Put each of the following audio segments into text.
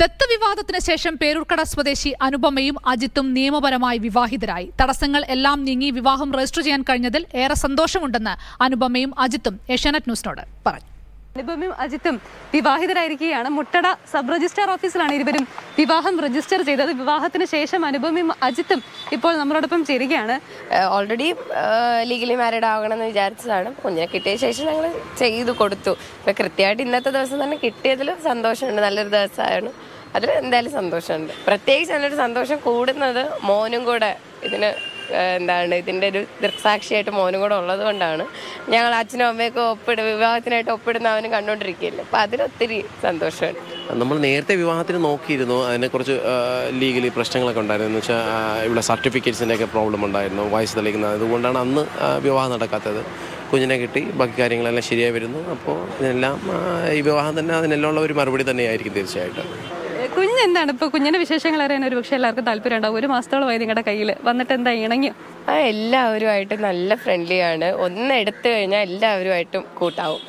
ദത്തവിവാദത്തിന് ശേഷം പേരൂർക്കട സ്വദേശി അനുപമയും അജിത്തും നിയമപരമായി വിവാഹിതരായി. തടസ്സങ്ങൾ എല്ലാം നീങ്ങി വിവാഹം രജിസ്റ്റർ ചെയ്യാൻ കഴിഞ്ഞതിൽ ഏറെ സന്തോഷമുണ്ടെന്ന് അനുപമയും അജിത്തും ഏഷ്യാനെറ്റ് ന്യൂസിനോട് പറഞ്ഞു. അനുപമയും അജിത്തും വിവാഹിതരായിരിക്കുകയാണ്. മുട്ടട സബ് രജിസ്ട്രാർ ഓഫീസിലാണ് ഇരുവരും വിവാഹം രജിസ്റ്റർ ചെയ്തത്. വിവാഹത്തിന് ശേഷം അനുപമയും അജിത്തും ഇപ്പോൾ നമ്മളോടൊപ്പം ചേരുകയാണ്. ഓൾറെഡി ലീഗലി മാരീഡ് ആകണമെന്ന് വിചാരിച്ചതാണ്. കുഞ്ഞിനെ കിട്ടിയ ശേഷം ഞങ്ങൾ ചെയ്തു കൊടുത്തു. ഇപ്പൊ കൃത്യമായിട്ട് ഇന്നത്തെ ദിവസം തന്നെ കിട്ടിയതിൽ സന്തോഷമുണ്ട്. നല്ലൊരു ദിവസമാണ് അതിൽ എന്തായാലും സന്തോഷമുണ്ട്. പ്രത്യേകിച്ച് നല്ലൊരു സന്തോഷം കൂടുന്നത് മോനും കൂടെ ഇതിന് എന്താണ് ഇതിന്റെ ഒരു ദൃക്സാക്ഷിയായിട്ട് മോനും കൂടെ ഉള്ളത് കൊണ്ടാണ് ഞങ്ങൾ അച്ഛനും അമ്മയൊക്കെ ഒപ്പിട വിവാഹത്തിനായിട്ട് ഒപ്പിടുന്ന അവനും കണ്ടുകൊണ്ടിരിക്കുകയല്ലേ. അപ്പം അതിലൊത്തിരി സന്തോഷമുണ്ട്. നമ്മൾ നേരത്തെ വിവാഹത്തിന് നോക്കിയിരുന്നു അതിനെക്കുറിച്ച് ലീഗലി പ്രശ്നങ്ങളൊക്കെ ഉണ്ടായിരുന്നു. എന്ന് വെച്ചാൽ ഇവിടെ സർട്ടിഫിക്കറ്റ്സിന്റെ ഒക്കെ പ്രോബ്ലം ഉണ്ടായിരുന്നു വയസ്സ് തെളിയിക്കുന്നത്. അതുകൊണ്ടാണ് അന്ന് വിവാഹം നടക്കാത്തത്. കുഞ്ഞിനെ കിട്ടി ബാക്കി കാര്യങ്ങളെല്ലാം ശരിയായി വരുന്നു. അപ്പോൾ ഇതിനെല്ലാം ഈ വിവാഹം തന്നെ അതിനെല്ലാം ഉള്ള ഒരു മറുപടി തന്നെയായിരിക്കും തീർച്ചയായിട്ടും. കുഞ്ഞ് എന്താണ്? ഇപ്പൊ കുഞ്ഞിന്റെ വിശേഷങ്ങൾ അറിയാൻ ഒരു പക്ഷേ എല്ലാവർക്കും താല്പര്യം ഉണ്ടാവും. ഒരു മാസത്തോളമായി നിങ്ങളുടെ കയ്യിൽ വന്നിട്ട് എന്താ ഇണങ്ങി? ആ എല്ലാവരുമായിട്ടും നല്ല ഫ്രണ്ട്ലിയാണ് ഒന്ന് എടുത്തു കഴിഞ്ഞാൽ എല്ലാവരുമായിട്ടും കൂട്ടാവും.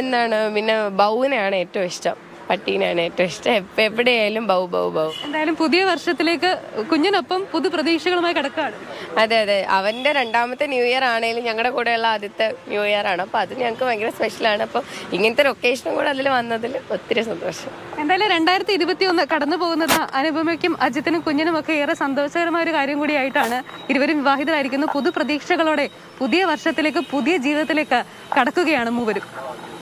എന്താണ്? പിന്നെ ബൗവിനെയാണ് ഏറ്റവും ഇഷ്ടം. പട്ടീനെയാണ് ഏറ്റവും ഇഷ്ടം. എപ്പോ എവിടെയായാലും ബൗ ബൗ ബൗ. എന്തായാലും പുതിയ വർഷത്തിലേക്ക് കുഞ്ഞിനൊപ്പം പുതു പ്രതീക്ഷകളുമായി കിടക്കുകയാണ് അതെ അതെ. അവന്റെ രണ്ടാമത്തെ ന്യൂ ഇയർ ആണെങ്കിലും ഞങ്ങളുടെ കൂടെയുള്ള ആദ്യത്തെ ന്യൂ ഇയർ ആണ്. അപ്പൊ അത് ഞങ്ങൾക്ക് ഭയങ്കര സ്പെഷ്യലാണ് അപ്പോൾ ഇങ്ങനത്തെ ഒരു ഒക്കേഷനും കൂടെ അതിൽ വന്നതിൽ ഒത്തിരി സന്തോഷം. എന്തായാലും രണ്ടായിരത്തി ഇരുപത്തി ഒന്ന് കടന്നു പോകുന്നത് അനുപമയ്ക്കും അജിത്തിനും കുഞ്ഞിനും ഒക്കെ ഏറെ സന്തോഷകരമായ ഒരു കാര്യം കൂടിയായിട്ടാണ് ഇരുവരും വിവാഹിതരായിരിക്കുന്നു പുതു പ്രതീക്ഷകളോടെ പുതിയ വർഷത്തിലേക്ക് പുതിയ ജീവിതത്തിലേക്ക് കടക്കുകയാണ് മൂവരും.